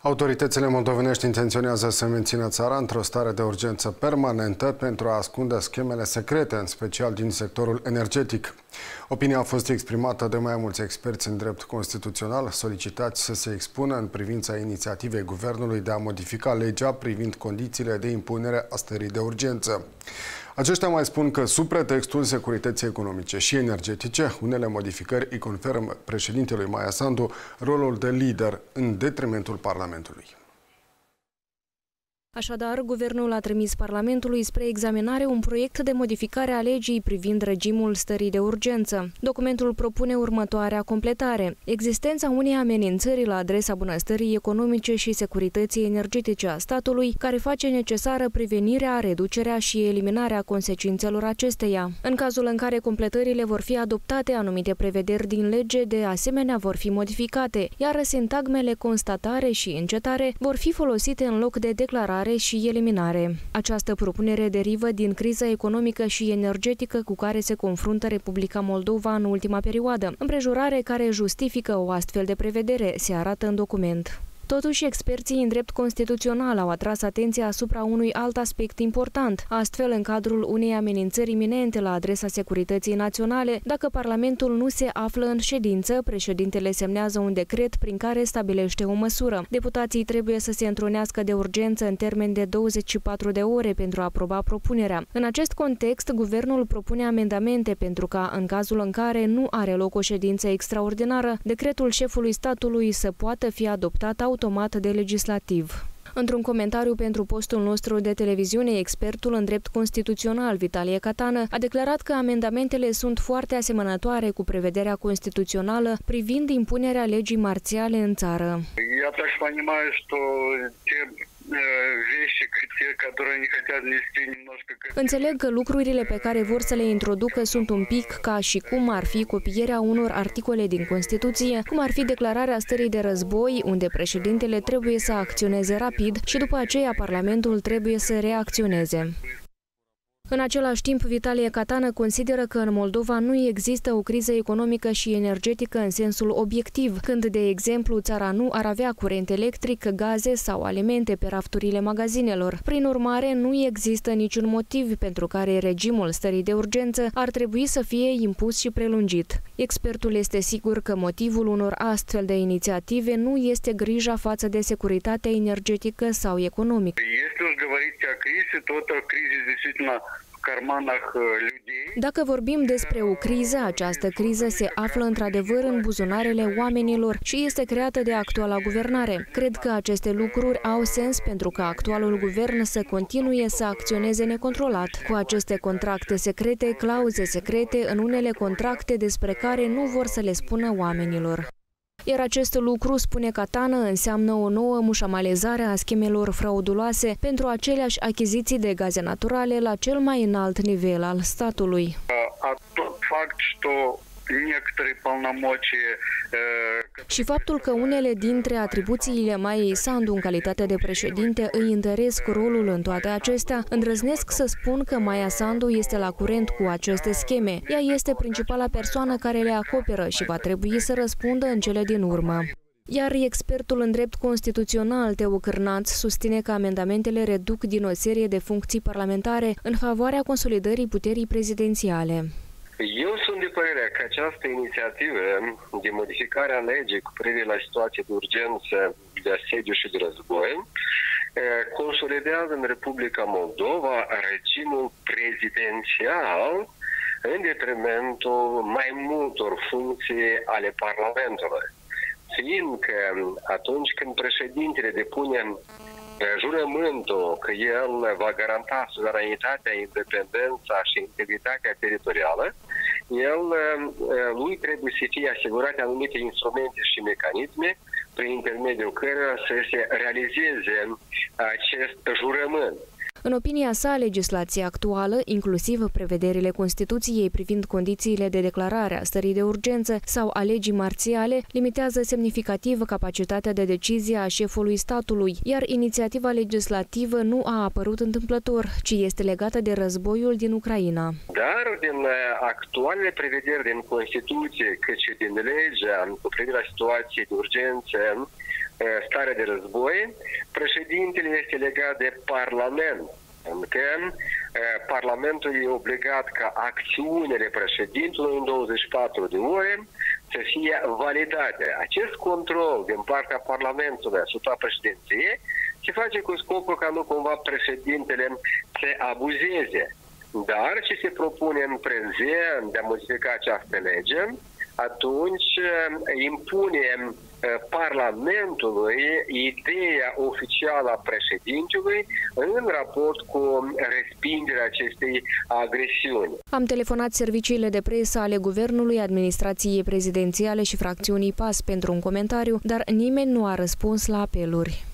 Autoritățile moldovenești intenționează să mențină țara într-o stare de urgență permanentă pentru a ascunde schemele secrete, în special din sectorul energetic. Opinia a fost exprimată de mai mulți experți în drept constituțional, solicitați să se expună în privința inițiativei guvernului de a modifica legea privind condițiile de impunere a stării de urgență. Aceștia mai spun că sub pretextul securității economice și energetice, unele modificări îi conferă președintelui Maia Sandu rolul de lider în detrimentul Parlamentului. Așadar, guvernul a trimis Parlamentului spre examinare un proiect de modificare a legii privind regimul stării de urgență. Documentul propune următoarea completare. Existența unei amenințări la adresa bunăstării economice și securității energetice a statului, care face necesară prevenirea, reducerea și eliminarea consecințelor acesteia. În cazul în care completările vor fi adoptate, anumite prevederi din lege de asemenea vor fi modificate, iar sintagmele constatare și încetare vor fi folosite în loc de declarare stabilizare și eliminare. Această propunere derivă din criza economică și energetică cu care se confruntă Republica Moldova în ultima perioadă, împrejurare care justifică o astfel de prevedere, se arată în document. Totuși, experții în drept constituțional au atras atenția asupra unui alt aspect important. Astfel, în cadrul unei amenințări iminente la adresa securității naționale, dacă Parlamentul nu se află în ședință, președintele semnează un decret prin care stabilește o măsură. Deputații trebuie să se întrunească de urgență în termen de 24 de ore pentru a aproba propunerea. În acest context, guvernul propune amendamente pentru ca, în cazul în care nu are loc o ședință extraordinară, decretul șefului statului să poată fi adoptat automat automat de legislativ. Într-un comentariu pentru postul nostru de televiziune, expertul în drept constituțional, Vitalie Catană, a declarat că amendamentele sunt foarte asemănătoare cu prevederea constituțională privind impunerea legii marțiale în țară. Я так понимаю, что те Înțeleg că lucrurile pe care vor să le introducă sunt un pic ca și cum ar fi copierea unor articole din Constituție, cum ar fi declararea stării de război, unde președintele trebuie să acționeze rapid și după aceea Parlamentul trebuie să reacționeze. În același timp, Vitalie Catană consideră că în Moldova nu există o criză economică și energetică în sensul obiectiv, când, de exemplu, țara nu ar avea curent electric, gaze sau alimente pe rafturile magazinelor. Prin urmare, nu există niciun motiv pentru care regimul stării de urgență ar trebui să fie impus și prelungit. Expertul este sigur că motivul unor astfel de inițiative nu este grija față de securitatea energetică sau economică. Este o говорить о кризе, то это кризис действительно dacă vorbim despre o criză, această criză se află într-adevăr în buzunarele oamenilor și este creată de actuala guvernare. Cred că aceste lucruri au sens pentru că actualul guvern să continue să acționeze necontrolat. Cu aceste contracte secrete, clauze secrete în unele contracte despre care nu vor să le spună oamenilor. Iar acest lucru, spune Catană, înseamnă o nouă mușamalezare a schemelor frauduloase pentru aceleași achiziții de gaze naturale la cel mai înalt nivel al statului. Fapt, что și faptul că unele dintre atribuțiile Maiei Sandu în calitate de președinte îi întăresc rolul în toate acestea, îndrăznesc să spun că Maia Sandu este la curent cu aceste scheme. Ea este principala persoană care le acoperă și va trebui să răspundă în cele din urmă. Iar expertul în drept constituțional, Teo Cârnaț, susține că amendamentele reduc din o serie de funcții parlamentare în favoarea consolidării puterii prezidențiale. Eu sunt de părere că această inițiativă de modificare a legii cu privire la situație de urgență, de asediu și de război consolidează în Republica Moldova regimul prezidențial în detrimentul mai multor funcții ale Parlamentului. Fiindcă atunci când președintele depune jurământul că el va garanta suveranitatea, independența și integritatea teritorială, el, lui trebuie să fie asigurate anumite instrumente și mecanisme prin intermediul cărora să se realizeze acest jurământ. În opinia sa, legislația actuală, inclusiv prevederile Constituției privind condițiile de declarare a stării de urgență sau a legii marțiale, limitează semnificativ capacitatea de decizie a șefului statului, iar inițiativa legislativă nu a apărut întâmplător, ci este legată de războiul din Ucraina. Dar din uh, actualele prevederi din Constituție, cât și din legea cu privire la situație de urgență, stare de război, președintele este legat de Parlament. Că Parlamentul e obligat ca acțiunile președintelui în 24 de ore să fie validate. Acest control din partea Parlamentului asupra președinției se face cu scopul ca nu cumva președintele să abuzeze. Dar ce se propune în prezent de a modifica această lege, atunci impunem Parlamentului ideea oficială a președintelui în raport cu respingerea acestei agresiuni. Am telefonat serviciile de presă ale Guvernului, Administrației Prezidențiale și fracțiunii PAS pentru un comentariu, dar nimeni nu a răspuns la apeluri.